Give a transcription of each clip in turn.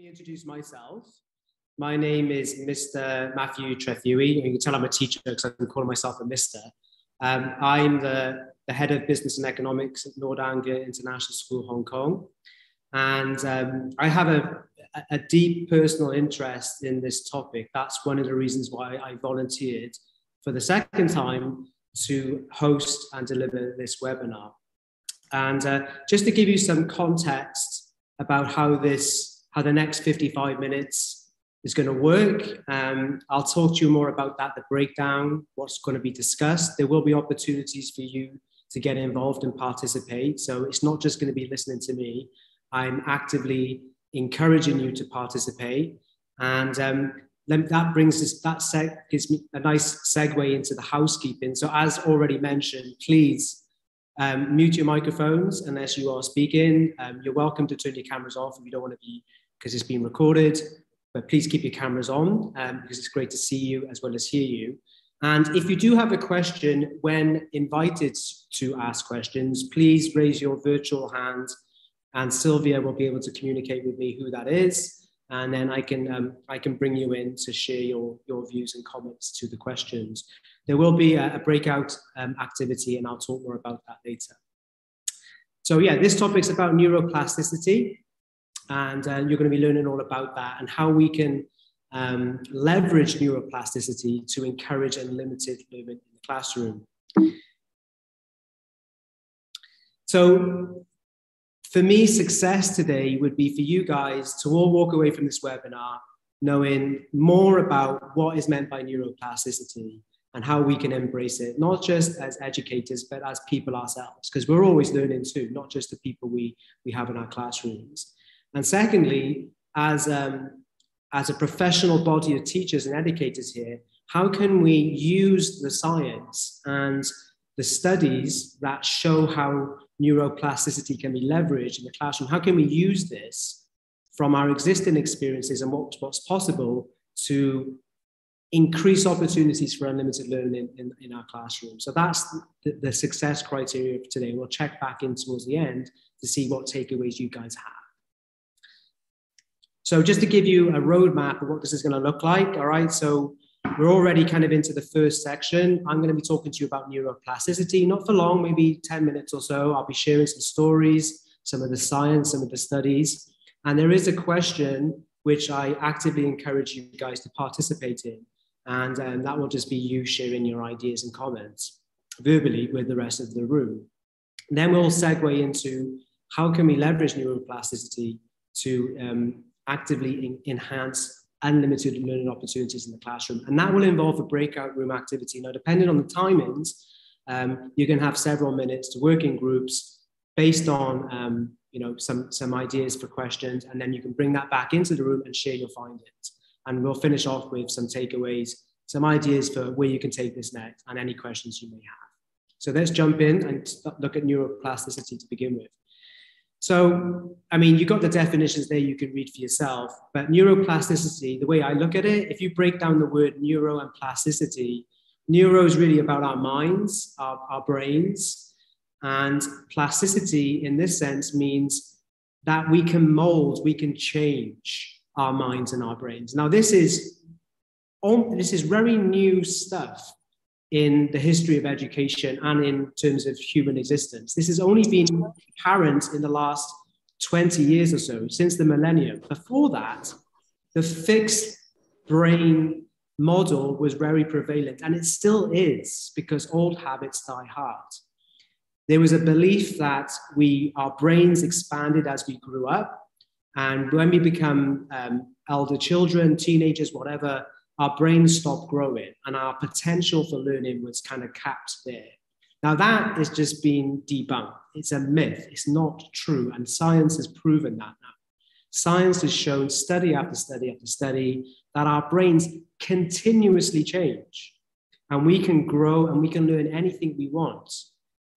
me introduce myself. My name is Mr. Matthew Trethewey. You can tell I'm a teacher because I'm calling myself a Mr. Um, I'm the, the head of business and economics at Lord International School, Hong Kong. And um, I have a, a deep personal interest in this topic. That's one of the reasons why I volunteered for the second time to host and deliver this webinar. And uh, just to give you some context about how this how the next 55 minutes is going to work. Um, I'll talk to you more about that, the breakdown, what's going to be discussed. There will be opportunities for you to get involved and participate. So it's not just going to be listening to me. I'm actively encouraging you to participate. And um, that brings us, that seg- gives me a nice segue into the housekeeping. So as already mentioned, please um, mute your microphones unless you are speaking. Um, you're welcome to turn your cameras off if you don't want to be because it's being recorded. But please keep your cameras on um, because it's great to see you as well as hear you. And if you do have a question when invited to ask questions, please raise your virtual hand and Sylvia will be able to communicate with me who that is. And then I can, um, I can bring you in to share your, your views and comments to the questions. There will be a, a breakout um, activity and I'll talk more about that later. So yeah, this topic is about neuroplasticity and uh, you're going to be learning all about that and how we can um, leverage neuroplasticity to encourage unlimited learning in the classroom. So for me, success today would be for you guys to all walk away from this webinar knowing more about what is meant by neuroplasticity and how we can embrace it, not just as educators, but as people ourselves, because we're always learning too, not just the people we, we have in our classrooms. And secondly, as, um, as a professional body of teachers and educators here, how can we use the science and the studies that show how neuroplasticity can be leveraged in the classroom? How can we use this from our existing experiences and what, what's possible to increase opportunities for unlimited learning in, in, our classroom? So that's the, the success criteria for today. We'll check back in towards the end to see what takeaways you guys have. So just to give you a roadmap of what this is going to look like, all right, so we're already kind of into the first section. I'm going to be talking to you about neuroplasticity, not for long, maybe 10 minutes or so. I'll be sharing some stories, some of the science, some of the studies. And there is a question which I actively encourage you guys to participate in. And um, that will just be you sharing your ideas and comments verbally with the rest of the room. Then we'll segue into how can we leverage neuroplasticity to um, actively enhance unlimited learning opportunities in the classroom. And that will involve a breakout room activity. Now, depending on the timings, um, you can have several minutes to work in groups based on um, you know, some, some ideas for questions, and then you can bring that back into the room and share your findings. And we'll finish off with some takeaways, some ideas for where you can take this next, and any questions you may have. So let's jump in and look at neuroplasticity to begin with. So, I mean, you got the definitions there you can read for yourself. But neuroplasticity, the way I look at it, if you break down the word neuro and plasticity, neuro is really about our minds, our, our brains. And plasticity, in this sense, means that we can mold, we can change our minds and our brains. Now, this is, this is very new stuff in the history of education and in terms of human existence. This has only been apparent in the last 20 years or so, since the millennium. Before that, the fixed brain model was very prevalent, and it still is because old habits die hard. There was a belief that we, our brains expanded as we grew up, and when we become um, elder children, teenagers, whatever, our brains stopped growing and our potential for learning was kind of capped there. Now, that is just being debunked. It's a myth, it's not true. And science has proven that now. Science has shown study after study after study that our brains continuously change and we can grow and we can learn anything we want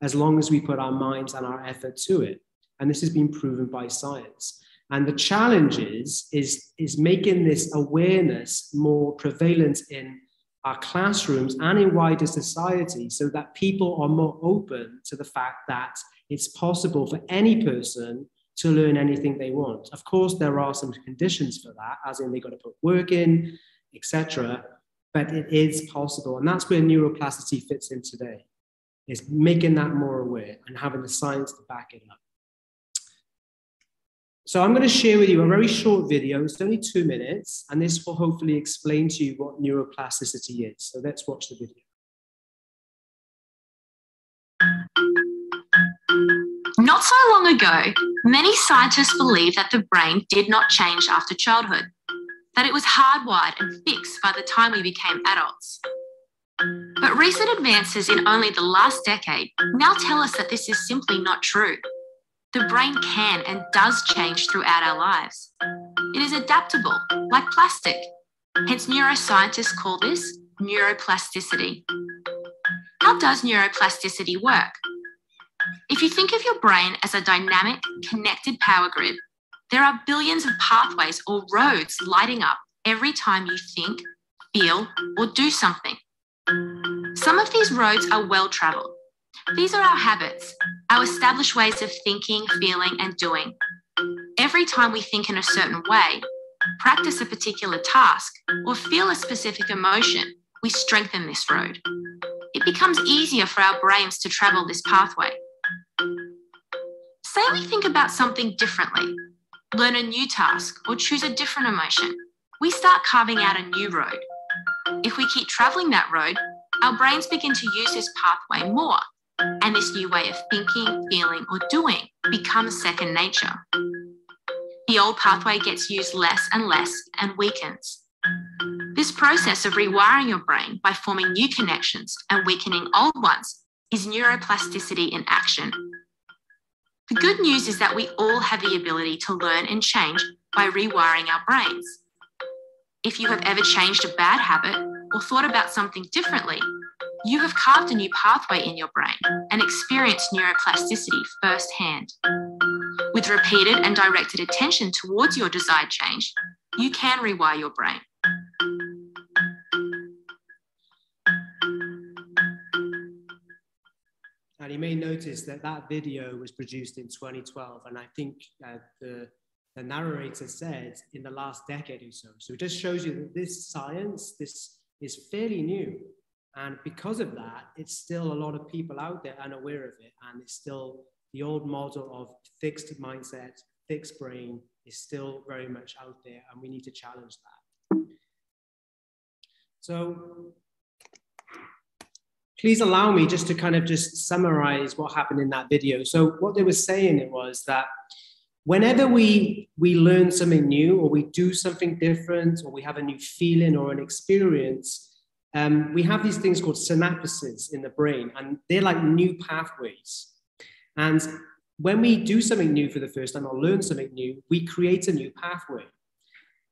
as long as we put our minds and our effort to it. And this has been proven by science. And the challenge is, is, is making this awareness more prevalent in our classrooms and in wider society so that people are more open to the fact that it's possible for any person to learn anything they want. Of course, there are some conditions for that, as in they've got to put work in, etc. But it is possible, and that's where neuroplasticity fits in today, is making that more aware and having the science to back it up. So I'm going to share with you a very short video. It's only two minutes, and this will hopefully explain to you what neuroplasticity is. So let's watch the video. Not so long ago, many scientists believed that the brain did not change after childhood, that it was hardwired and fixed by the time we became adults. But recent advances in only the last decade now tell us that this is simply not true. The brain can and does change throughout our lives. It is adaptable, like plastic. Hence, neuroscientists call this neuroplasticity. How does neuroplasticity work? If you think of your brain as a dynamic, connected power grid, there are billions of pathways or roads lighting up every time you think, feel, or do something. Some of these roads are well traveled, these are our habits, our established ways of thinking, feeling, and doing. Every time we think in a certain way, practice a particular task, or feel a specific emotion, we strengthen this road. It becomes easier for our brains to travel this pathway. Say we think about something differently, learn a new task, or choose a different emotion. We start carving out a new road. If we keep traveling that road, our brains begin to use this pathway more and this new way of thinking, feeling, or doing becomes second nature. The old pathway gets used less and less and weakens. This process of rewiring your brain by forming new connections and weakening old ones is neuroplasticity in action. The good news is that we all have the ability to learn and change by rewiring our brains. If you have ever changed a bad habit or thought about something differently, you have carved a new pathway in your brain and experienced neuroplasticity firsthand. With repeated and directed attention towards your desired change, you can rewire your brain. And you may notice that that video was produced in 2012, and I think uh, the, the narrator said in the last decade or so. So it just shows you that this science, this is fairly new. And because of that, it's still a lot of people out there unaware of it. And it's still the old model of fixed mindset, fixed brain is still very much out there. And we need to challenge that. So please allow me just to kind of just summarize what happened in that video. So what they were saying it was that whenever we we learn something new or we do something different or we have a new feeling or an experience um, we have these things called synapses in the brain, and they're like new pathways. And when we do something new for the first time or learn something new, we create a new pathway.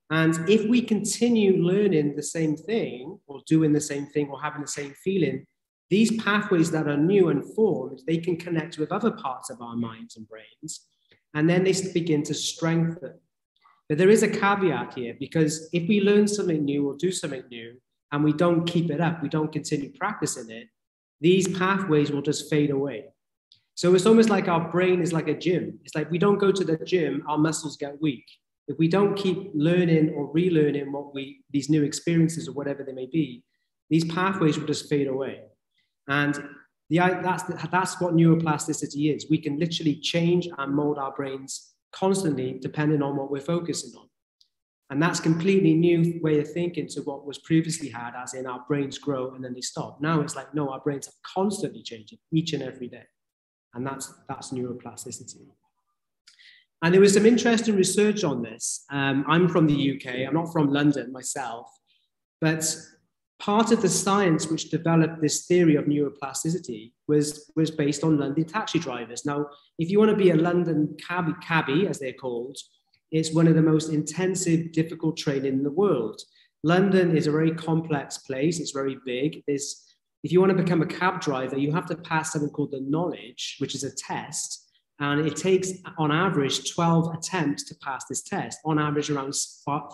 And if we continue learning the same thing or doing the same thing or having the same feeling, these pathways that are new and formed, they can connect with other parts of our minds and brains, and then they begin to strengthen. But there is a caveat here because if we learn something new or do something new, and we don't keep it up, we don't continue practicing it, these pathways will just fade away. So it's almost like our brain is like a gym. It's like we don't go to the gym, our muscles get weak. If we don't keep learning or relearning what we these new experiences or whatever they may be, these pathways will just fade away. And the, that's, that's what neuroplasticity is. We can literally change and mold our brains constantly depending on what we're focusing on. And that's completely new way of thinking to what was previously had, as in our brains grow and then they stop. Now it's like, no, our brains are constantly changing each and every day. And that's, that's neuroplasticity. And there was some interesting research on this. Um, I'm from the UK, I'm not from London myself, but part of the science which developed this theory of neuroplasticity was, was based on London taxi drivers. Now, if you want to be a London cabbie, cabbie as they're called, it's one of the most intensive, difficult training in the world. London is a very complex place. It's very big. If you want to become a cab driver, you have to pass something called the knowledge, which is a test. And it takes, on average, 12 attempts to pass this test, on average, around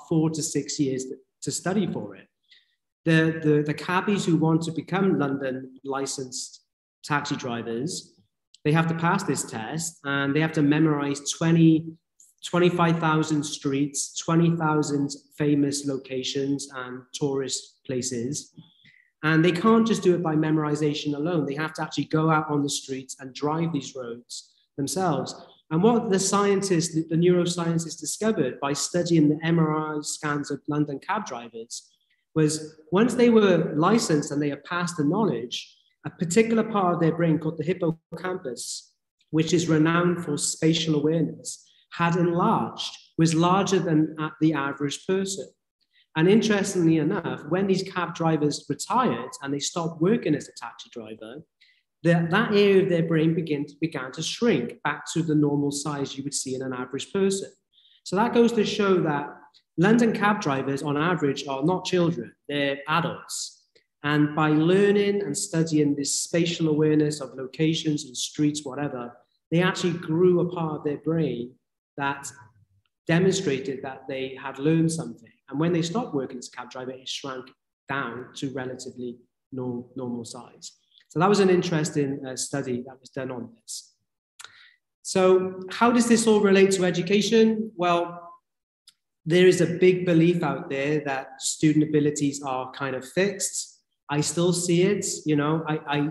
four to six years to study for it. The, the, the cabbies who want to become London licensed taxi drivers, they have to pass this test and they have to memorize 20, 25,000 streets, 20,000 famous locations and tourist places. And they can't just do it by memorization alone. They have to actually go out on the streets and drive these roads themselves. And what the scientists, the, neuroscientists discovered by studying the MRI scans of London cab drivers was once they were licensed and they had passed the knowledge, a particular part of their brain called the hippocampus, which is renowned for spatial awareness, had enlarged, was larger than uh, the average person. And interestingly enough, when these cab drivers retired and they stopped working as a taxi driver, that, that area of their brain began to, began to shrink back to the normal size you would see in an average person. So that goes to show that London cab drivers, on average, are not children, they're adults. And by learning and studying this spatial awareness of locations and streets, whatever, they actually grew a part of their brain that demonstrated that they had learned something. And when they stopped working as a cab driver, it shrank down to relatively normal, size. So that was an interesting uh, study that was done on this. So how does this all relate to education? Well, there is a big belief out there that student abilities are kind of fixed. I still see it, you know, I, I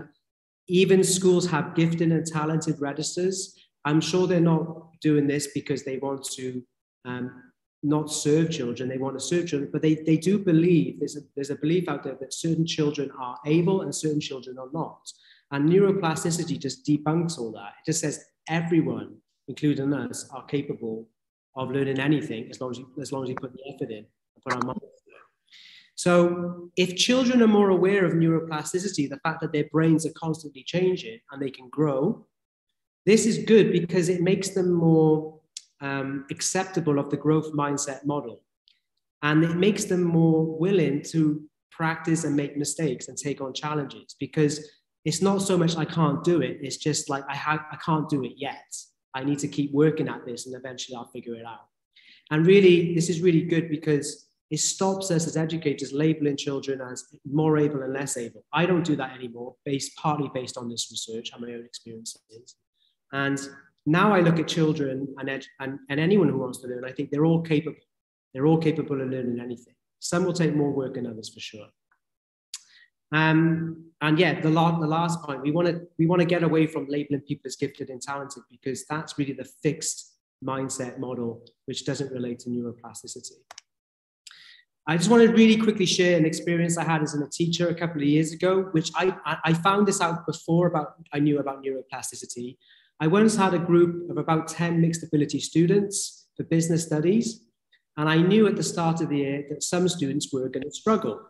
even schools have gifted and talented registers. I'm sure they're not doing this because they want to um, not serve children, they want to serve children, but they, they do believe, there's a, there's a belief out there that certain children are able and certain children are not. And neuroplasticity just debunks all that. It just says everyone, including us, are capable of learning anything as long as you, as long as you put the effort in and put our mind so if children are more aware of neuroplasticity, the fact that their brains are constantly changing and they can grow, this is good because it makes them more um, acceptable of the growth mindset model. And it makes them more willing to practice and make mistakes and take on challenges because it's not so much I can't do it, it's just like I, ha- I can't do it yet. I need to keep working at this and eventually I'll figure it out. And really, this is really good because it stops us as educators labeling children as more able and less able. I don't do that anymore, based partly based on this research and my own experiences. And now I look at children and, and, and anyone who wants to learn, I think they're all capable. They're all capable of learning anything. Some will take more work than others for sure. Um, and yeah, the, la- the last point, we want to we want to get away from labeling people as gifted and talented because that's really the fixed mindset model, which doesn't relate to neuroplasticity. I just want to really quickly share an experience I had as a teacher a couple of years ago, which I, I found this out before about I knew about neuroplasticity, I once had a group of about 10 mixed ability students for business studies. And I knew at the start of the year that some students were going to struggle.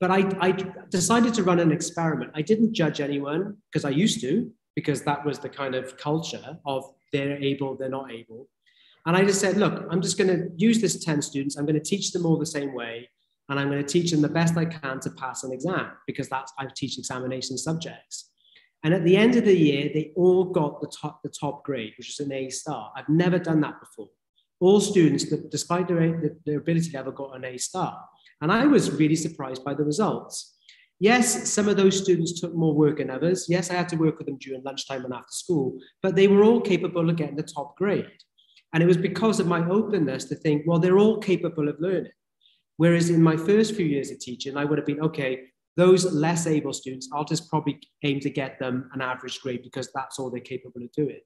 But I, I decided to run an experiment. I didn't judge anyone because I used to, because that was the kind of culture of they're able, they're not able. And I just said, look, I'm just going to use this 10 students. I'm going to teach them all the same way. And I'm going to teach them the best I can to pass an exam because that's I teach examination subjects. And at the end of the year, they all got the top, the top grade, which is an A star. I've never done that before. All students, despite their, their ability level, got an A star. And I was really surprised by the results. Yes, some of those students took more work than others. Yes, I had to work with them during lunchtime and after school, but they were all capable of getting the top grade. And it was because of my openness to think, well, they're all capable of learning. Whereas in my first few years of teaching, I would have been, okay, those less able students, I'll just probably aim to get them an average grade because that's all they're capable of doing.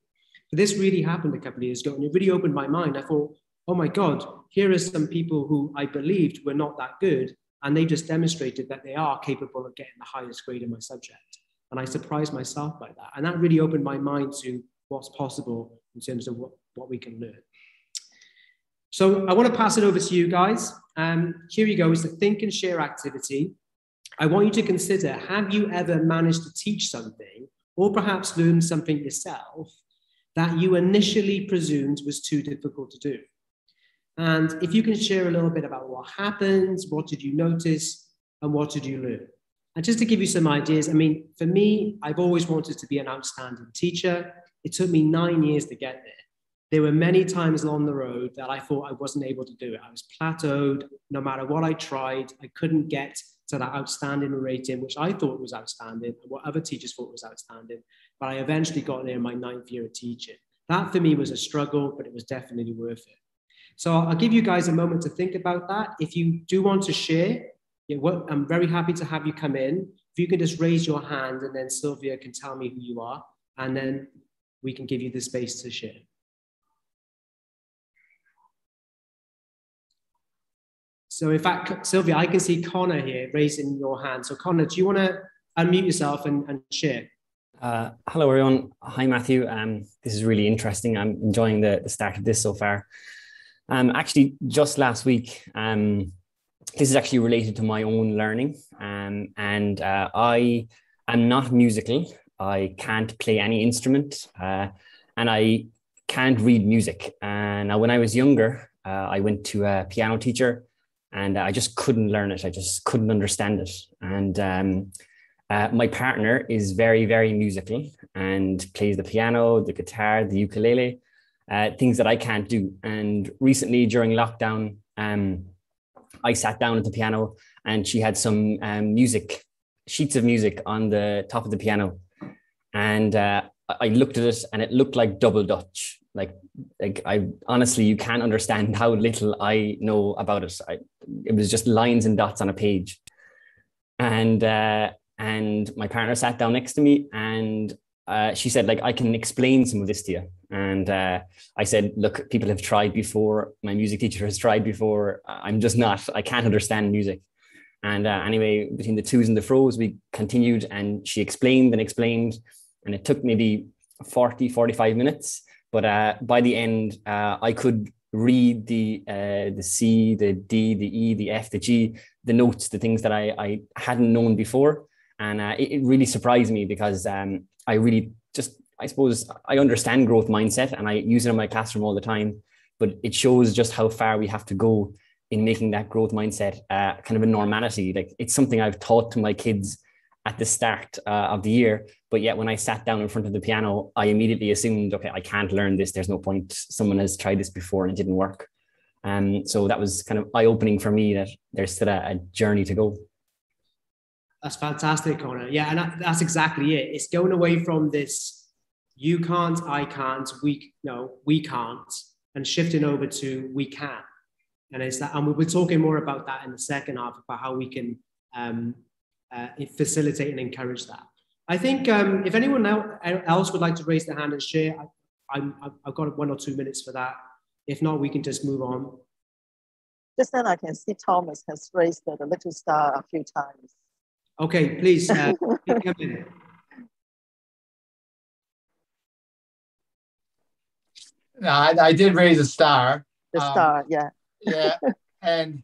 But this really happened a couple of years ago and it really opened my mind. I thought, oh my God, here are some people who I believed were not that good. And they just demonstrated that they are capable of getting the highest grade in my subject. And I surprised myself by that. And that really opened my mind to what's possible in terms of what, what we can learn. So I want to pass it over to you guys. Um, here you go is the think and share activity. I want you to consider have you ever managed to teach something or perhaps learn something yourself that you initially presumed was too difficult to do? And if you can share a little bit about what happened, what did you notice, and what did you learn? And just to give you some ideas, I mean, for me, I've always wanted to be an outstanding teacher. It took me nine years to get there. There were many times along the road that I thought I wasn't able to do it. I was plateaued. No matter what I tried, I couldn't get to that outstanding rating, which I thought was outstanding, and what other teachers thought was outstanding. but I eventually got there in my ninth year of teaching. That for me was a struggle, but it was definitely worth it. So I'll give you guys a moment to think about that. If you do want to share, I'm very happy to have you come in. If you can just raise your hand and then Sylvia can tell me who you are, and then we can give you the space to share. So in fact, Sylvia, I can see Connor here raising your hand. So Connor, do you want to unmute yourself and, and share? Uh, hello, everyone. Hi, Matthew. Um, this is really interesting. I'm enjoying the, the start of this so far. Um, actually, just last week, um, this is actually related to my own learning. Um, and uh, I am not musical. I can't play any instrument. Uh, and I can't read music. And now, when I was younger, uh, I went to a piano teacher and I just couldn't learn it. I just couldn't understand it. And um, uh, my partner is very, very musical and plays the piano, the guitar, the ukulele, uh, things that I can't do. And recently during lockdown, um, I sat down at the piano and she had some um, music, sheets of music on the top of the piano. And uh, I looked at it and it looked like double Dutch. Like, like I honestly, you can't understand how little I know about it. I, it was just lines and dots on a page. And uh, and my partner sat down next to me and uh, she said like i can explain some of this to you and uh, i said look people have tried before my music teacher has tried before i'm just not i can't understand music and uh, anyway between the twos and the fro's we continued and she explained and explained and it took maybe 40 45 minutes but uh, by the end uh, i could read the uh, the c the d the e the f the g the notes the things that i, I hadn't known before and uh, it, it, really surprised me because um, I really just, I suppose, I understand growth mindset and I use it in my classroom all the time. But it shows just how far we have to go in making that growth mindset uh, kind of a normality. Like it's something I've taught to my kids at the start uh, of the year. But yet, when I sat down in front of the piano, I immediately assumed, okay, I can't learn this. There's no point. Someone has tried this before and it didn't work. Um, so that was kind of eye opening for me that there's still a, a journey to go. That's fantastic, Connor. Yeah, and that, that's exactly it. It's going away from this you can't, I can't, we no, we can't, and shifting over to we can. And it's that, and we'll be talking more about that in the second half about how we can um, uh, facilitate and encourage that. I think um, if anyone else would like to raise their hand and share, I, have got one or two minutes for that. If not, we can just move on. Just then, I can see Thomas has raised the, the little star a few times. Okay, please uh, come in. No, I, I, did raise a star. The um, star, yeah. yeah, and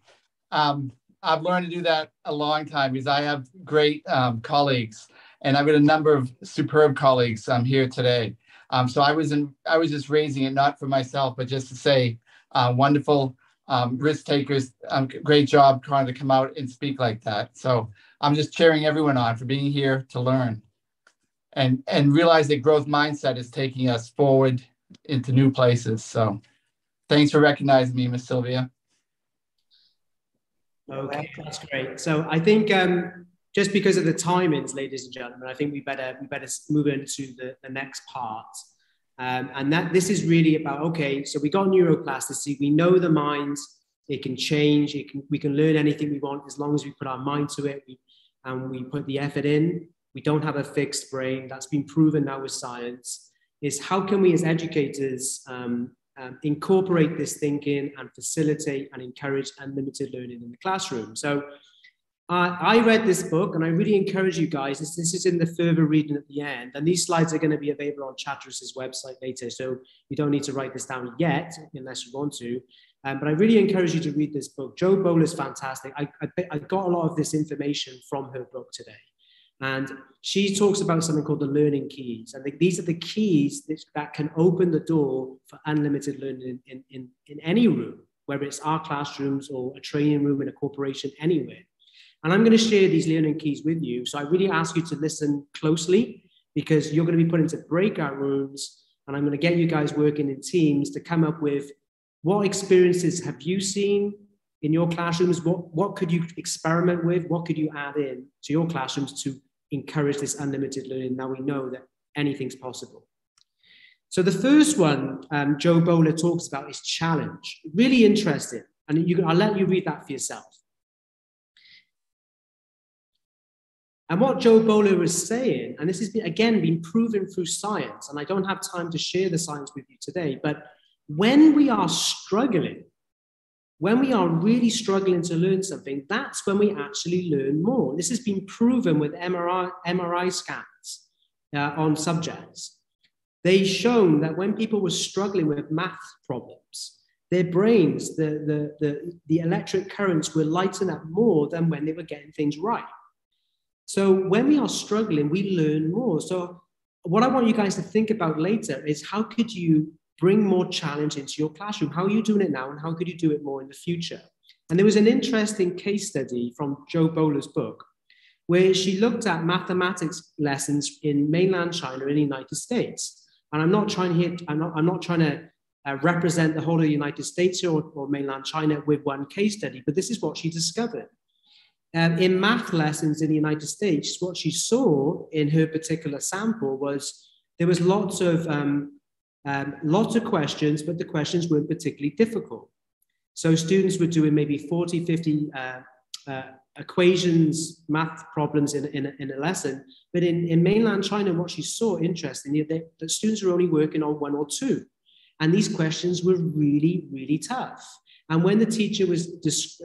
um, I've learned to do that a long time because I have great um, colleagues, and I've got a number of superb colleagues um, here today. Um, so I was in, I was just raising it not for myself, but just to say, uh, wonderful um, risk takers. Um, great job trying to come out and speak like that. So I'm just cheering everyone on for being here to learn and and realize that growth mindset is taking us forward into new places. So thanks for recognizing me, Miss Sylvia. Okay, that's great. So I think um, just because of the timings, ladies and gentlemen, I think we better we better move into the, the next part. Um, and that this is really about okay, so we got neuroplasticity, we know the minds, it can change, it can we can learn anything we want as long as we put our mind to it. We and we put the effort in. We don't have a fixed brain. That's been proven now with science. Is how can we as educators um, um, incorporate this thinking and facilitate and encourage unlimited learning in the classroom? So uh, I read this book and I really encourage you guys. This, this, is in the further reading at the end, and these slides are going to be available on Chatteris's website later. So you don't need to write this down yet, unless you want to. Um, but I really encourage you to read this book. Jo Boaler is fantastic. I, I, I, got a lot of this information from her book today. And she talks about something called the learning keys. And the, these are the keys that, that, can open the door for unlimited learning in, in, in any room, whether it's our classrooms or a training room in a corporation, anywhere. And I'm going to share these learning keys with you. So I really ask you to listen closely because you're going to be put into breakout rooms. And I'm going to get you guys working in teams to come up with what experiences have you seen in your classrooms? What, what could you experiment with? What could you add in to your classrooms to encourage this unlimited learning? Now we know that anything's possible. So the first one um, Jo Boaler talks about is challenge. Really interesting. And you, I'll let you read that for yourself. And what Jo Boaler is saying, and this has been, again been proven through science, and I don't have time to share the science with you today, but when we are struggling, when we are really struggling to learn something, that's when we actually learn more. This has been proven with MRI, MRI scans uh, on subjects. They've shown that when people were struggling with math problems, their brains, the, the, the, the electric currents were lighting up more than when they were getting things right. So when we are struggling, we learn more. So what I want you guys to think about later is how could you bring more challenge into your classroom? How are you doing it now and how could you do it more in the future? And there was an interesting case study from Jo Boaler's book where she looked at mathematics lessons in mainland China in the United States. And I'm not trying I'm not, I'm not trying to uh, represent the whole of the United States or, or, mainland China with one case study, but this is what she discovered. Um, in math lessons in the United States, what she saw in her particular sample was there was lots of um, um, lots of questions, but the questions weren't particularly difficult. So students were doing maybe 40, 50 uh, uh, equations, math problems in, in, a, in a lesson. But in, in mainland China, what she saw interestingly, that, that students were only working on one or two. And these questions were really, really tough. And when the teacher was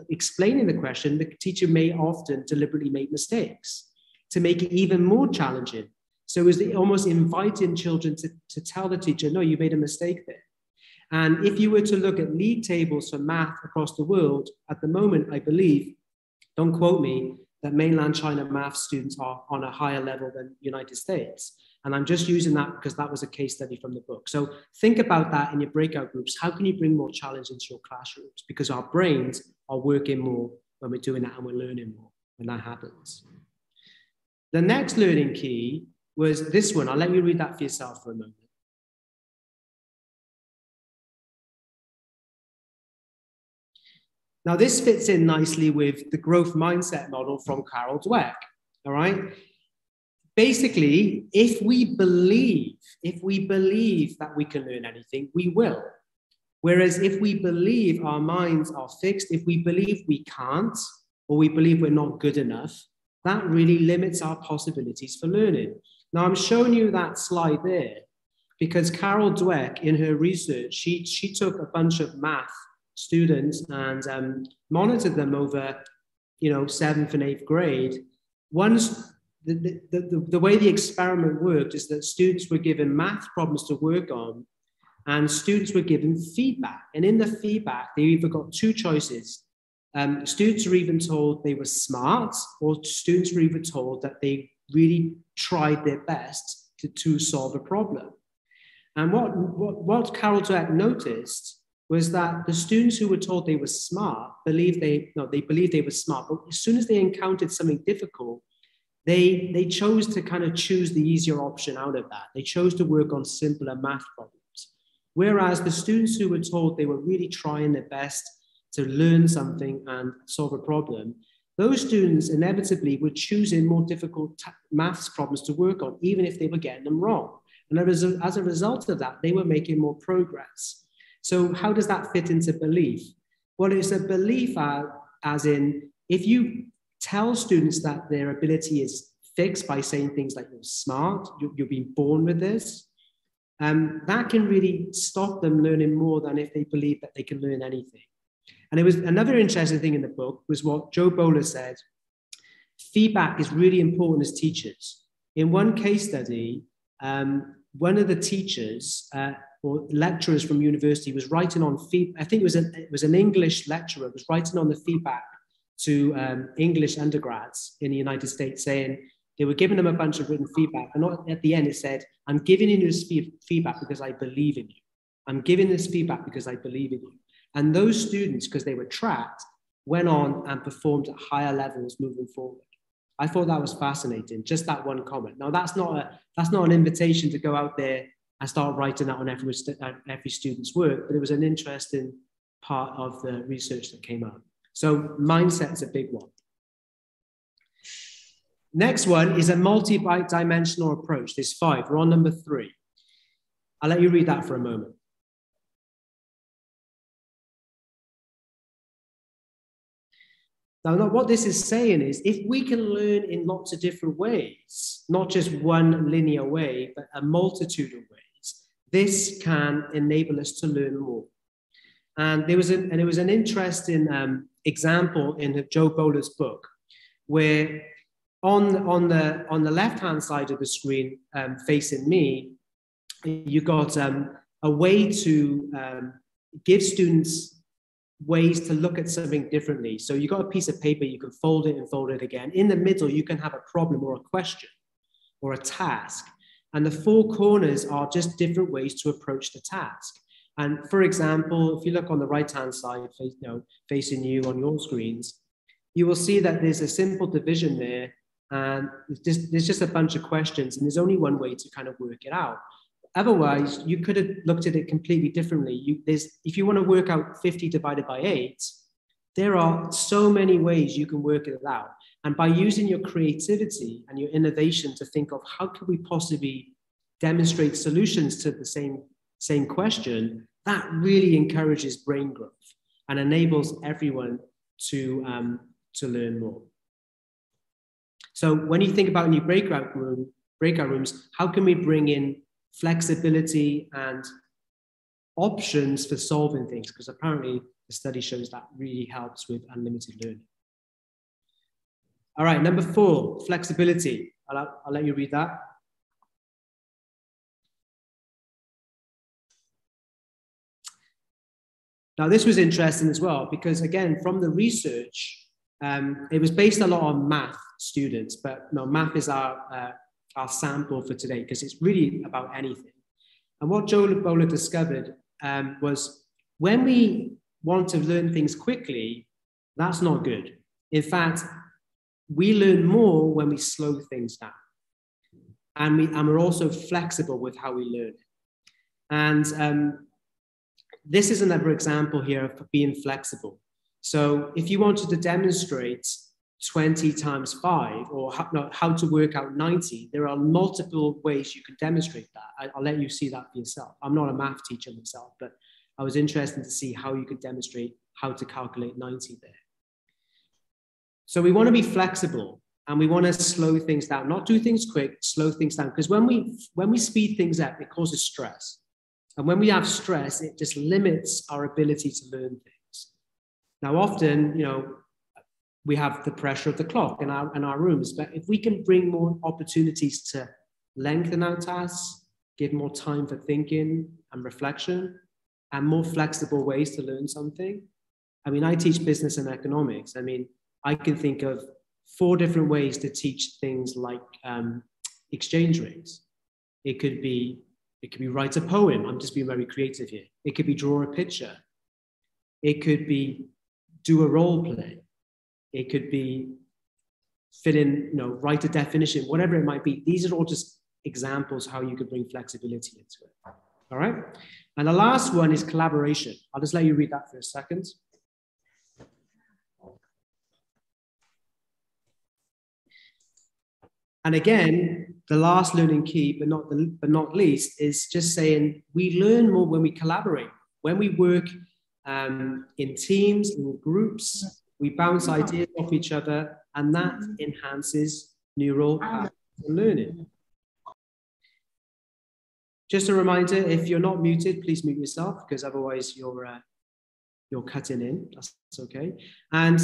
explaining the question, the teacher may often deliberately make mistakes to make it even more challenging. So it was almost inviting children to, to tell the teacher, no, you made a mistake there. And if you were to look at league tables for math across the world, at the moment, I believe, don't quote me, that mainland China math students are on a higher level than United States. And I'm just using that because that was a case study from the book. So think about that in your breakout groups. How can you bring more challenge into your classrooms? Because our brains are working more when we're doing that and we're learning more when that happens. The next learning key was this one. I'll let you read that for yourself for a moment. Now, this fits in nicely with the growth mindset model from Carol Dweck. All right basically, if we believe, if we believe that we can learn anything, we will. Whereas if we believe our minds are fixed, if we believe we can't, or we believe we're not good enough, that really limits our possibilities for learning. Now, I'm showing you that slide there because Carol Dweck, in her research, she, she took a bunch of math students and um, monitored them over, you know, seventh and eighth grade. Once the, the, the, the way the experiment worked is that students were given math problems to work on and students were given feedback. And in the feedback, they either got two choices. Um, students were even told they were smart, or students were even told that they really tried their best to, to solve a problem. And what, what, what Carol Dweck noticed was that the students who were told they were smart believed they no, they believed they were smart, but as soon as they encountered something difficult, they, they chose to kind of choose the easier option out of that. They chose to work on simpler math problems. Whereas the students who were told they were really trying their best to learn something and solve a problem, those students inevitably were choosing more difficult maths problems to work on, even if they were getting them wrong. And as a, as a result of that, they were making more progress. So how does that fit into belief? Well, it's a belief uh, as in, if you tell students that their ability is fixed by saying things like you're smart, you, you're being born with this, um, that can really stop them learning more than if they believe that they can learn anything. And it was another interesting thing in the book was what Jo Boaler said. Feedback is really important as teachers. In one case study, um, one of the teachers uh, or lecturers from university was writing on feedback. I think it was, a, it was an English lecturer was writing on the feedback to um, English undergrads in the United States saying they were giving them a bunch of written feedback. And at the end, it said, I'm giving you this feedback because I believe in you. I'm giving this feedback because I believe in you. And those students, because they were tracked, went on and performed at higher levels moving forward. I thought that was fascinating, just that one comment. Now, that's not, a, that's not an invitation to go out there and start writing that on every, uh, every student's work, but it was an interesting part of the research that came out. So mindset is a big one. Next one is a multi-dimensional approach. There's five. We're on number three. I'll let you read that for a moment. Now, what this is saying is if we can learn in lots of different ways, not just one linear way, but a multitude of ways, this can enable us to learn more. And there was an, and was an interesting um, example in Jo Boaler's book, where on, on the, on the left-hand side of the screen um, facing me, you got um, a way to um, give students ways to look at something differently. So you got a piece of paper, you can fold it and fold it again. In the middle, you can have a problem or a question or a task. And the four corners are just different ways to approach the task. And for example, if you look on the right-hand side, you know, facing you on your screens, you will see that there's a simple division there and there's, there's just a bunch of questions and there's only one way to kind of work it out. Otherwise, you could have looked at it completely differently. You, if you want to work out 50 divided by 8, there are so many ways you can work it out. And by using your creativity and your innovation to think of how can we possibly demonstrate solutions to the same, same question, that really encourages brain growth and enables everyone to, um, to learn more. So when you think about new breakout room, breakout rooms, how can we bring in flexibility and options for solving things, because apparently the study shows that really helps with unlimited learning. All right, number four, flexibility. I'll, I'll let you read that. Now, this was interesting as well, because again, from the research, um, it was based a lot on math students, but no, math is our uh, our sample for today because it's really about anything. And what Jo Boaler discovered um, was when we want to learn things quickly, that's not good. In fact, we learn more when we slow things down. And, we, and we're also flexible with how we learn. And um, this is another example here of being flexible. So if you wanted to demonstrate 20 times 5 or how, no, how to work out 90 there are multiple ways you can demonstrate that. I, will let you see that for yourself. I'm not a math teacher myself but i was interested to see how you could demonstrate how to calculate 90 there. So we want to be flexible and we want to slow things down. Not do things quick slow things down because when we when we speed things up it causes stress. And when we have stress it just limits our ability to learn things. Now often you know we have the pressure of the clock in our, in our rooms. But if we can bring more opportunities to lengthen our tasks, give more time for thinking and reflection, and more flexible ways to learn something. I mean, I teach business and economics. I mean, I can think of four different ways to teach things like um, exchange rates. It could be it could be write a poem. I'm just being very creative here. It could be draw a picture. It could be do a role play. It could be fit in, you know, write a definition, whatever it might be. These are all just examples how you could bring flexibility into it. All right. And the last one is collaboration. I'll just let you read that for a second. And again, the last learning key, but not the, but not least, is just saying we learn more when we collaborate, when we work um, in teams, in groups, we bounce ideas off each other, and that enhances neural learning. Just a reminder, if you're not muted, please mute yourself because otherwise you're uh, you're cutting in. That's, okay. And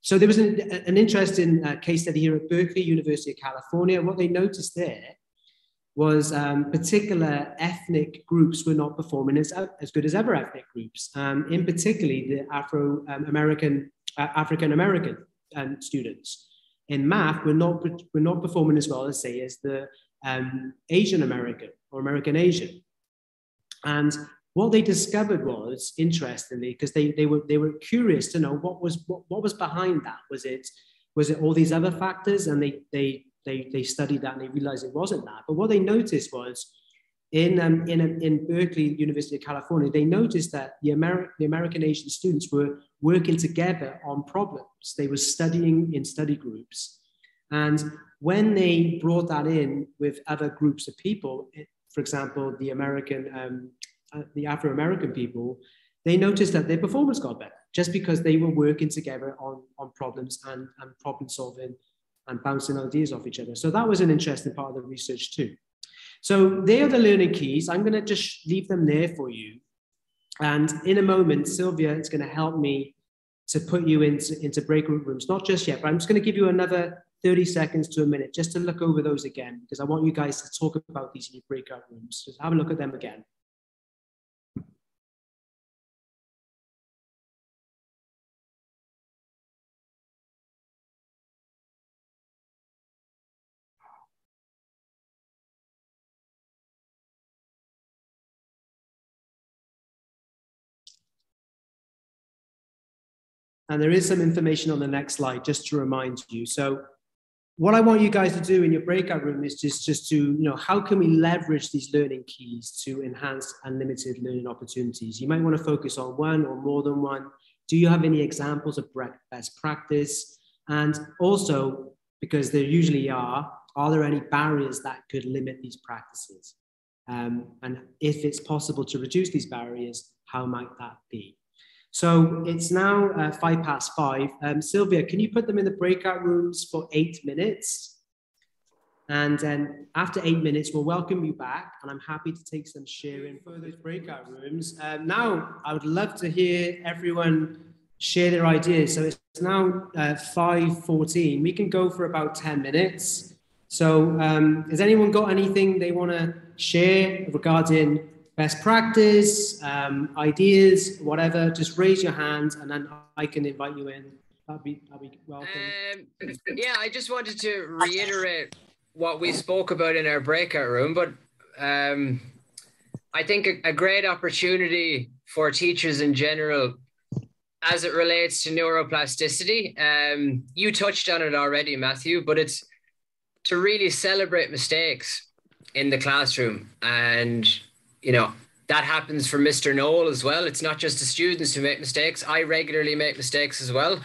so there was an, an interesting uh, case study here at Berkeley, University of California. What they noticed there was um, particular ethnic groups were not performing as, as good as other ethnic groups. Um, in particularly the Afro-American uh, African American um, students. In math were not were not performing as well as say as the um, Asian American or American Asian. And what they discovered was interestingly because they, they were they were curious to know what was what, what was behind that. Was it was it all these other factors? And they they they, they studied that and they realized it wasn't that. But what they noticed was in, um, in, in Berkeley, University of California, they noticed that the, Ameri- the American Asian students were working together on problems. They were studying in study groups. And when they brought that in with other groups of people, for example, the American, um, uh, the Afro American people, they noticed that their performance got better just because they were working together on, on problems and, and problem solving and bouncing ideas off each other. So that was an interesting part of the research too. So they are the learning keys. I'm going to just leave them there for you. And in a moment, Sylvia is going to help me to put you into, into breakout rooms, not just yet, but I'm just going to give you another 30 seconds to a minute just to look over those again, because I want you guys to talk about these in your breakout rooms. Just have a look at them again. And there is some information on the next slide just to remind you. So what I want you guys to do in your breakout room is just, just to, you know, how can we leverage these learning keys to enhance unlimited learning opportunities? You might want to focus on one or more than one. Do you have any examples of best practice? And also, because there usually are, are there any barriers that could limit these practices? Um, and if it's possible to reduce these barriers, how might that be? So it's now uh, five past five. Um, Sylvia, can you put them in the breakout rooms for eight minutes? And then after eight minutes, we'll welcome you back. And I'm happy to take some sharing for those breakout rooms. Um, now, I would love to hear everyone share their ideas. So it's now uh, 5.14. We can go for about 10 minutes. So um, has anyone got anything they want to share regarding best practice, um, ideas, whatever, just raise your hand and then I can invite you in. That'd be, that'd be welcome. Um, yeah, I just wanted to reiterate what we spoke about in our breakout room, but um, I think a, a great opportunity for teachers in general as it relates to neuroplasticity. Um, you touched on it already, Matthew, but it's to really celebrate mistakes in the classroom and you know, that happens for Mr. Noel as well. It's not just the students who make mistakes. I regularly make mistakes as well.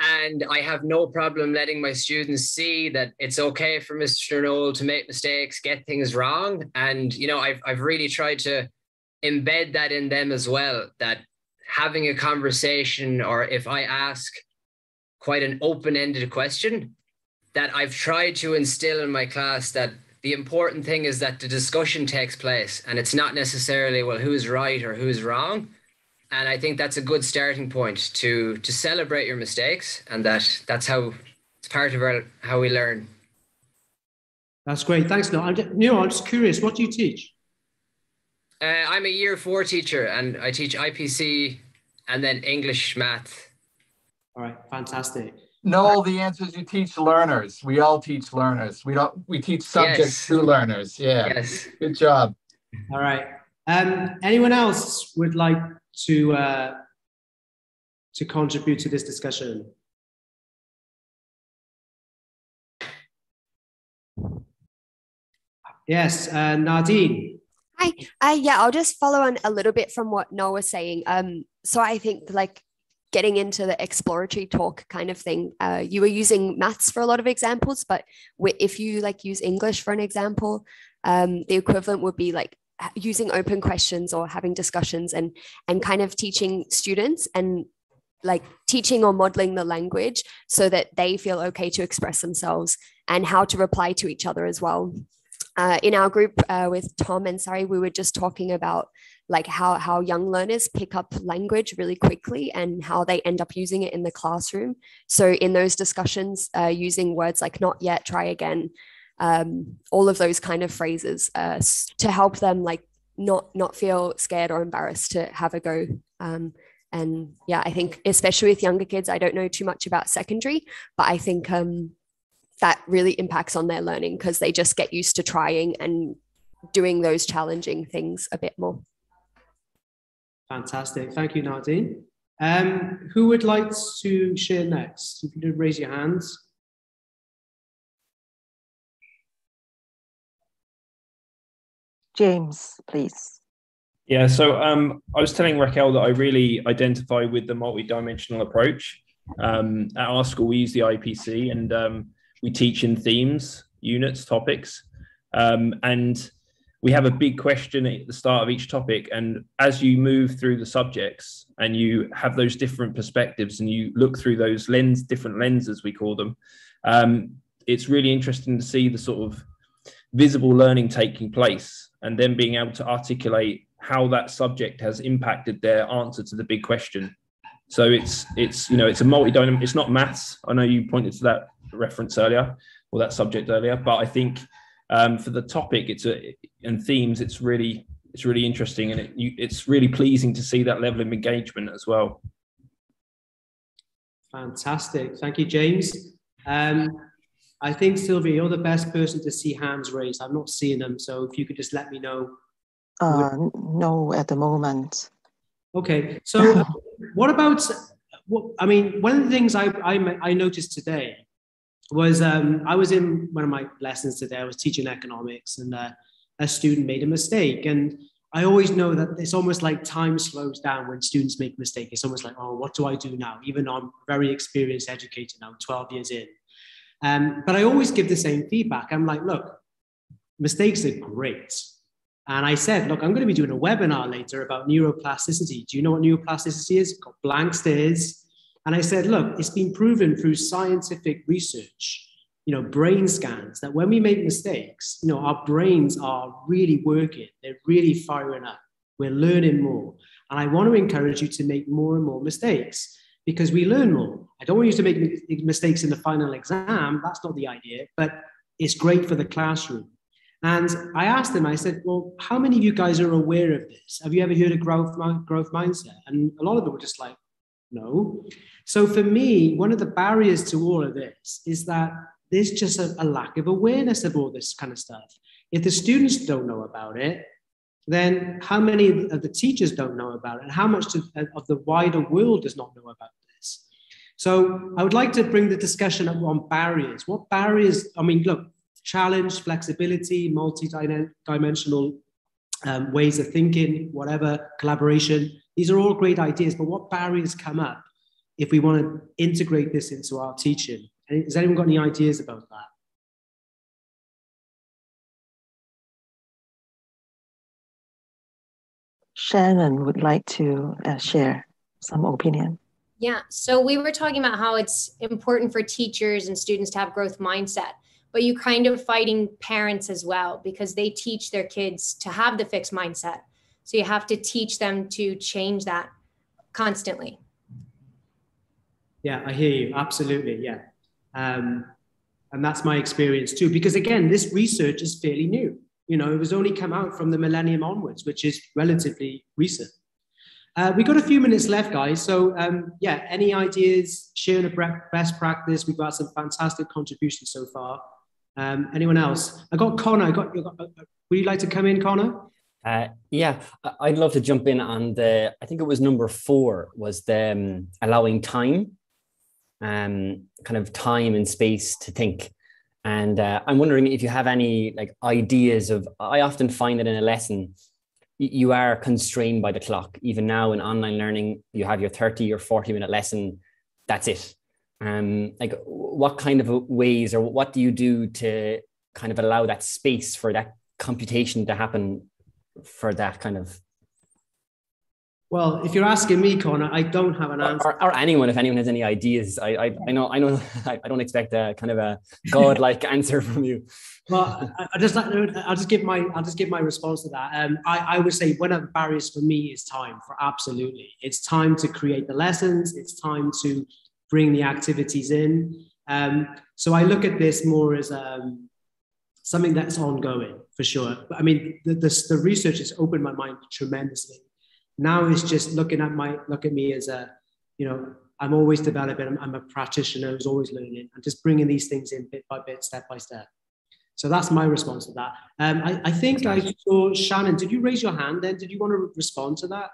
And I have no problem letting my students see that it's okay for Mr. Noel to make mistakes, get things wrong. And, you know, I've, I've really tried to embed that in them as well, that having a conversation, or if I ask quite an open ended question, that I've tried to instill in my class that the important thing is that the discussion takes place and it's not necessarily well who's right or who's wrong. And i think that's a good starting point to to celebrate your mistakes and that that's how it's part of our how we learn. That's great. Thanks no i'm just, you i'm just curious what do you teach? Uh, i'm a year four teacher and i teach ipc and then english math. All right fantastic no, the answer is you teach learners. We all teach learners. We don't. We teach subjects yes. to learners. Yeah. Yes. Good job. All right. Um, anyone else would like to uh, to contribute to this discussion? Yes, uh, Nadine. Hi. Uh, yeah, I'll just follow on a little bit from what Noah was saying. Um, so I think like getting into the exploratory talk kind of thing. Uh, you were using maths for a lot of examples but if you like use english for an example um, the equivalent would be like using open questions or having discussions and and kind of teaching students and like teaching or modeling the language so that they feel okay to express themselves and how to reply to each other as well uh, in our group uh, with tom and sari we were just talking about like how, how young learners pick up language really quickly and how they end up using it in the classroom. So in those discussions, uh, using words like not yet, try again, um, all of those kind of phrases uh, to help them like not not feel scared or embarrassed to have a go. Um, and yeah, I think especially with younger kids, I don't know too much about secondary, but I think um, that really impacts on their learning because they just get used to trying and doing those challenging things a bit more. Fantastic. Thank you, Nadine. Um, who would like to share next? If you could raise your hands. James, please. Yeah, so um, I was telling Raquel that I really identify with the multi-dimensional approach. Um, at our school, we use the IPC, and um, we teach in themes, units, topics, um, and we have a big question at the start of each topic. And as you move through the subjects and you have those different perspectives and you look through those lens, different lenses we call them, um, it's really interesting to see the sort of visible learning taking place and then being able to articulate how that subject has impacted their answer to the big question. So it's it's you know it's a multi-dynamic. It's not maths. I know you pointed to that reference earlier or that subject earlier, but I think um, for the topic, it's a and themes. It's really it's really interesting and it, you, it's really pleasing to see that level of engagement as well. Fantastic, thank you, James. Um, I think Sylvia, you're the best person to see hands raised. I'm not seeing them, so if you could just let me know. Uh, no, at the moment. Okay, so what about? I mean, one of the things I, I, I noticed today was um, I was in one of my lessons today. I was teaching economics, and uh, a student made a mistake, and I always know that it's almost like time slows down when students make mistakes. It's almost like, oh, what do I do now? Even though I'm very experienced educator now, 12 years in. Um, but I always give the same feedback. I'm like, look, mistakes are great. And I said, look, I'm going to be doing a webinar later about neuroplasticity. Do you know what neuroplasticity is? Called blank stares. And I said, look, it's been proven through scientific research, you know, brain scans, that when we make mistakes, you know, our brains are really working. They're really firing up. We're learning more. And I want to encourage you to make more and more mistakes because we learn more. I don't want you to make mistakes in the final exam. That's not the idea, but it's great for the classroom. And I asked them, I said, well, how many of you guys are aware of this? Have you ever heard of growth, growth mindset? And a lot of them were just like, no. So for me, one of the barriers to all of this is that there's just a, a lack of awareness of all this kind of stuff. If the students don't know about it, then how many of the teachers don't know about it and how much of the wider world does not know about this so i would like to bring the discussion up on barriers what barriers i mean look challenge flexibility multi-dimensional um, ways of thinking whatever collaboration. These are all great ideas but what barriers come up if we want to integrate this into our teaching? Has anyone got any ideas about that? Shannon would like to uh, share some opinion. Yeah, so we were talking about how it's important for teachers and students to have growth mindset, but you kind of fighting parents as well because they teach their kids to have the fixed mindset. So you have to teach them to change that constantly. Yeah, I hear you. Absolutely. Yeah. Um, and that's my experience too, because again, this research is fairly new. You know, it was only come out from the millennium onwards, which is relatively recent. Uh, we got a few minutes left, guys. So um, yeah, any ideas, sharing a best practice? We've got some fantastic contributions so far. Um, anyone else? I got Connor. I got, got uh, would you like to come in, Connor? Uh, yeah, I'd love to jump in on the. I think it was number four was the um, allowing time, um, kind of time and space to think. And uh, I'm wondering if you have any like ideas of. I often find that in a lesson, you are constrained by the clock. Even now in online learning, you have your 30 or 40 minute lesson. That's it. Um, like what kind of ways or what do you do to kind of allow that space for that computation to happen for that kind of well, if you're asking me, Connor, I don't have an answer. Or, or anyone, if anyone has any ideas, I, I, I know, I know, I don't expect a kind of a godlike answer from you. Well, I, I just, I'll just give my, I'll just give my response to that. Um, I, I would say one of the barriers for me is time. For absolutely, it's time to create the lessons. It's time to bring the activities in. Um, so I look at this more as um, something that's ongoing for sure. But I mean, the, the, the research has opened my mind tremendously. Now it's just looking at my look at me as a you know i'm always developing i'm, I'm a practitioner who's always learning. And just bringing these things in bit by bit step by step. So that's my response to that. Um, I, I think i saw shannon. Did you raise your hand then? Did you want to respond to that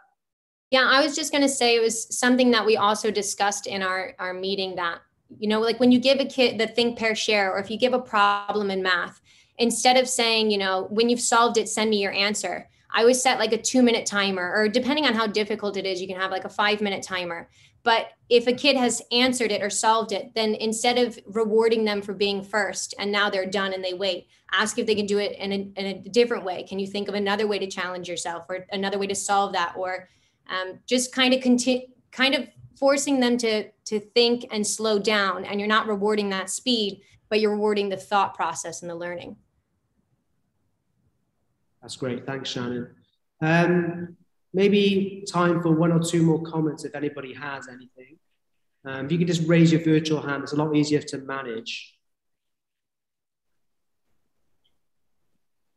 yeah i was just going to say it was something that we also discussed in our our meeting that you know like when you give a kid the think pair share or if you give a problem in math instead of saying you know when you've solved it send me your answer I always set like a two minute timer, or depending on how difficult it is, you can have like a five minute timer. But if a kid has answered it or solved it, then instead of rewarding them for being first and now they're done and they wait, ask if they can do it in a, in a different way. Can you think of another way to challenge yourself or another way to solve that? Or um, just kind of continue, kind of forcing them to, to think and slow down. And you're not rewarding that speed, but you're rewarding the thought process and the learning. That's great. Thanks, Shannon. Um, maybe time for one or two more comments if anybody has anything. Um, if you could just raise your virtual hand, it's a lot easier to manage.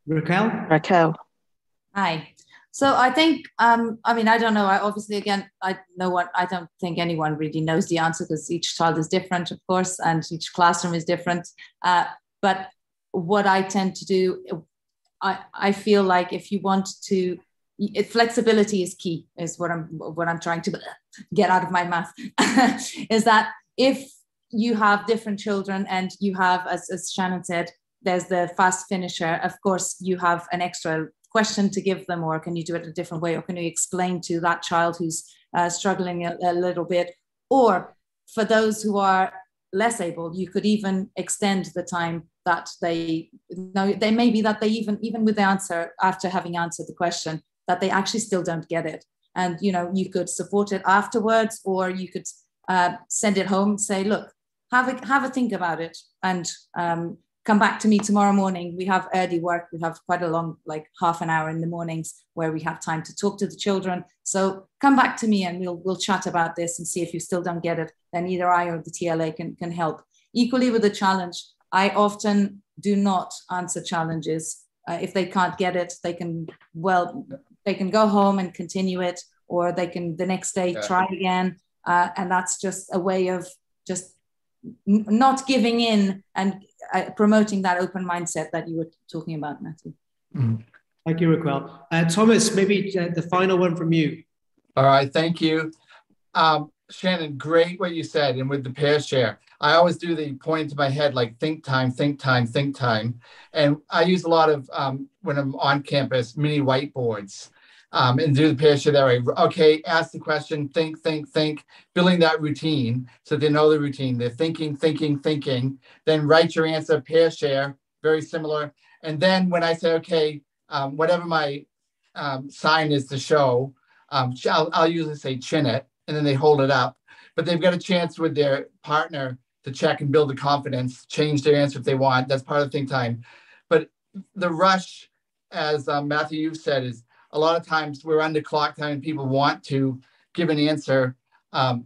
Raquel? Raquel. Hi. So I think, um, I mean, I don't know. I obviously, again, I know what, I don't think anyone really knows the answer because each child is different, of course, and each classroom is different. Uh, but what I tend to do, I, I feel like if you want to it, flexibility is key is what i'm what i'm trying to get out of my mouth is that if you have different children and you have as, as shannon said there's the fast finisher of course you have an extra question to give them or can you do it a different way or can you explain to that child who's uh, struggling a, a little bit or for those who are less able you could even extend the time that they know they may be that they even even with the answer after having answered the question that they actually still don't get it. And you know, you could support it afterwards, or you could uh, send it home. Say, look, have a have a think about it, and um, come back to me tomorrow morning. We have early work. We have quite a long, like half an hour in the mornings, where we have time to talk to the children. So come back to me, and we'll we'll chat about this and see if you still don't get it. Then either I or the TLA can can help. Equally with the challenge, I often do not answer challenges. Uh, if they can't get it, they can well they can go home and continue it, or they can the next day yeah. try again. Uh, and that's just a way of just not giving in and uh, promoting that open mindset that you were talking about, Matthew. Mm. Thank you, Raquel. Uh, Thomas, maybe uh, the final one from you. All right, thank you. Um, Shannon, great what you said. And with the pair share, I always do the point to my head like think time, think time, think time. And I use a lot of, um, when I'm on campus, mini whiteboards um, and do the pair share that way. Okay, ask the question, think, think, think, building that routine so they know the routine. They're thinking, thinking, thinking. Then write your answer, pair share, very similar. And then when I say, okay, um, whatever my um, sign is to show, um, I'll, I'll usually say chin it, and then they hold it up. But they've got a chance with their partner to check and build the confidence, change their answer if they want. That's part of think time. But the rush, as um, Matthew you've said, is a lot of times we're under clock time and people want to give an answer. Um,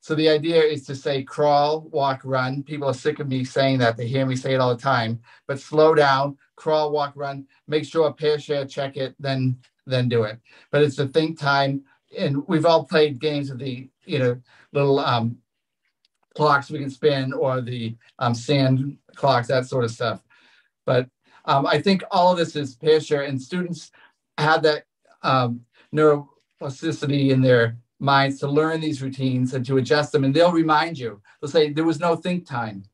so the idea is to say crawl, walk, run. People are sick of me saying that. They hear me say it all the time. But slow down, crawl, walk, run. Make sure a pair share, check it, then then do it. But it's the think time, and we've all played games with the you know little um, clocks we can spin or the um, sand clocks, that sort of stuff. But um, I think all of this is pair share, and students have that um, neuroplasticity in their minds to learn these routines and to adjust them. And they'll remind you, they'll say, there was no think time.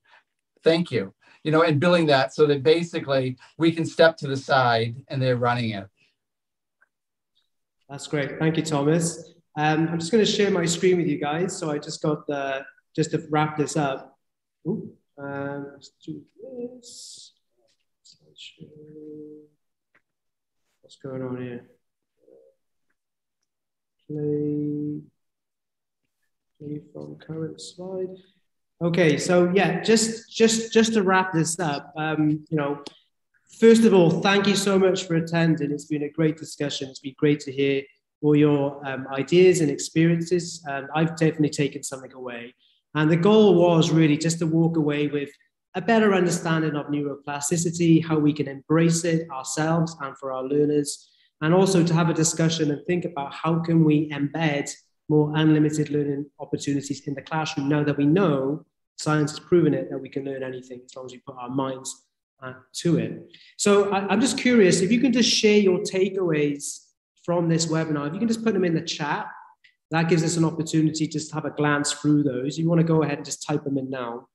Thank you. You know, and building that so that basically we can step to the side and they're running it. That's great. Thank you, Thomas. Um, I'm just going to share my screen with you guys. So I just got the, just to wrap this up. Ooh, um, let's do this. What's going on here? Play, play from current slide. Okay, so yeah, just just just to wrap this up, um, you know, first of all, thank you so much for attending. It's been a great discussion. It's been great to hear all your um, ideas and experiences, and I've definitely taken something away. And the goal was really just to walk away with a better understanding of neuroplasticity, how we can embrace it ourselves and for our learners, and also to have a discussion and think about how can we embed more unlimited learning opportunities in the classroom now that we know science has proven it that we can learn anything as long as we put our minds uh, to it. So I, I'm just curious if you can just share your takeaways from this webinar, if you can just put them in the chat, that gives us an opportunity just to have a glance through those. You want to go ahead and just type them in now.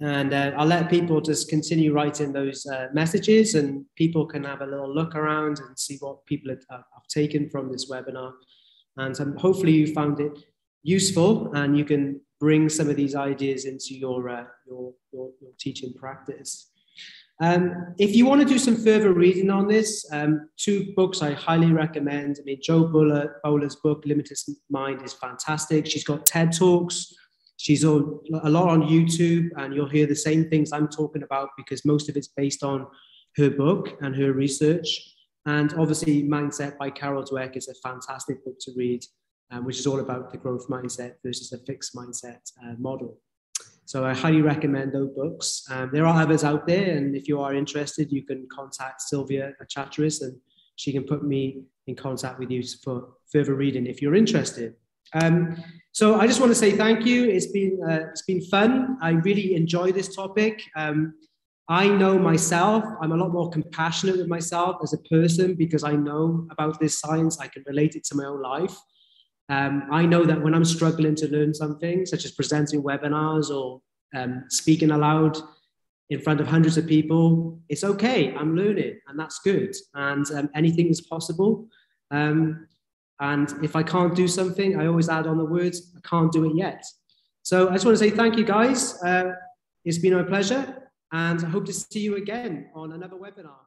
And uh, I'll let people just continue writing those uh, messages and people can have a little look around and see what people have, have taken from this webinar. And um, hopefully you found it useful and you can bring some of these ideas into your, uh, your, your, your, teaching practice. Um, if you want to do some further reading on this, um, two books I highly recommend. I mean, Jo Boaler, Boaler's book, Limitless Mind, is fantastic. She's got TED Talks. She's on, a lot on YouTube, and you'll hear the same things I'm talking about because most of it's based on her book and her research. And obviously, Mindset by Carol Dweck is a fantastic book to read, um, which is all about the growth mindset versus a fixed mindset uh, model. So I highly recommend those books. Um, there are others out there, and if you are interested, you can contact Sylvia at Chatteris, and she can put me in contact with you for further reading if you're interested. Um, so I just want to say thank you. It's been uh, it's been fun. I really enjoy this topic. Um, I know myself. I'm a lot more compassionate with myself as a person because I know about this science. I can relate it to my own life. Um, I know that when I'm struggling to learn something, such as presenting webinars or um, speaking aloud in front of hundreds of people, it's okay. I'm learning, and that's good. And um, anything is possible. Um, and if I can't do something, I always add on the words, I can't do it yet. So I just want to say thank you, guys. Uh, it's been my pleasure, and I hope to see you again on another webinar.